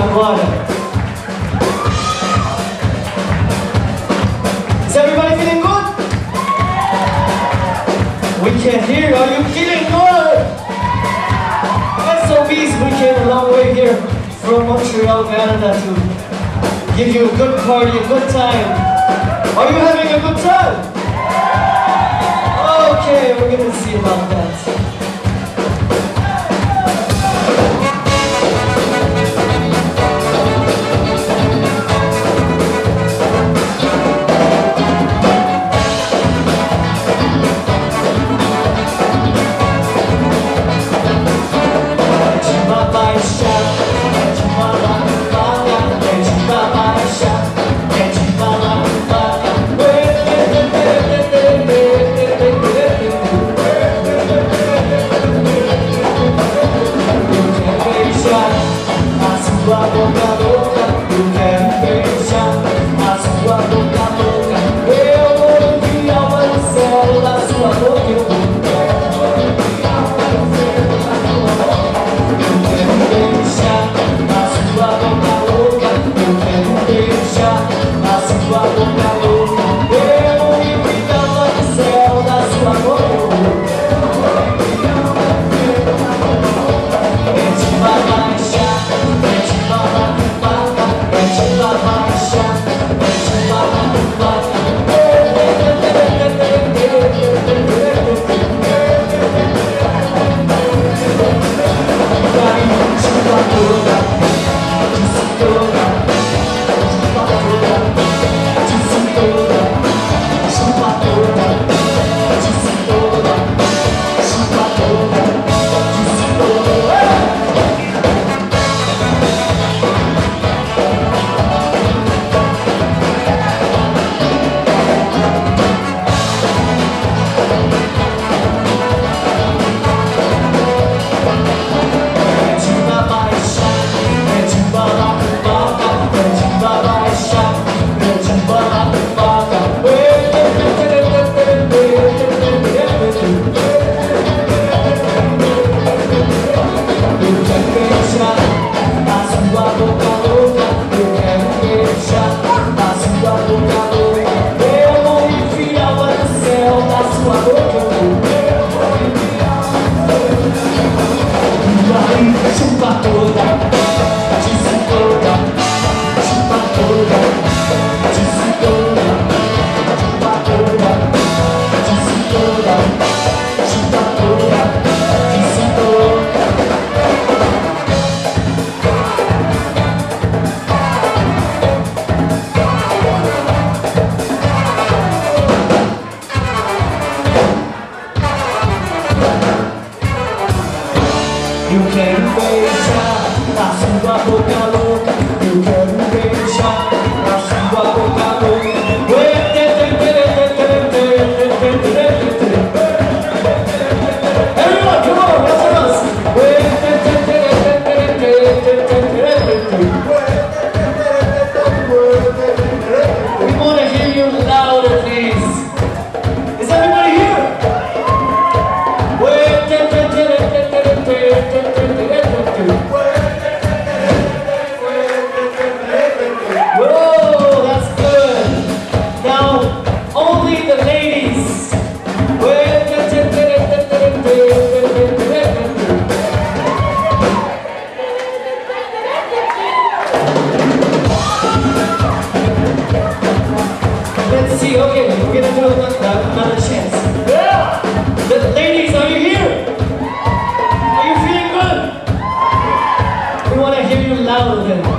Aguada. Is everybody feeling good? We can't hear. Are you feeling good? SOBs, we came a long way here from Montreal, Canada to give you a good party, a good time. Are you having a good time? Okay, we're gonna see about that. Bravo, Bravo. You can beijar a sua boca louca see, okay, we're gonna do another, another chance. Yeah! The ladies, are you here? Are you feeling good? We want to hear you louder then.